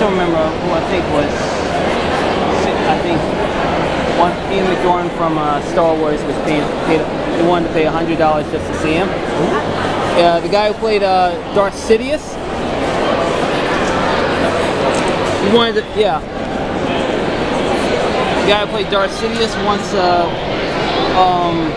still remember who I think was. I think one Ian McDiarmid from uh, Star Wars was paid, paid. They wanted to pay hundred dollars just to see him. Yeah, uh, the guy who played uh, Darth Sidious. He wanted to, yeah. The guy who played Darth Sidious once uh, um,